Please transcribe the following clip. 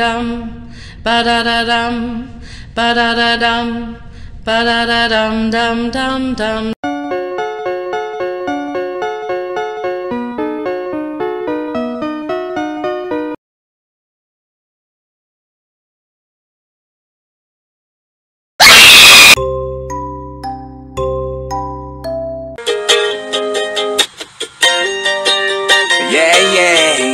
dum, ba da da dum, ba da da dum, ba da da dum dum dum dum. Yeah, yeah.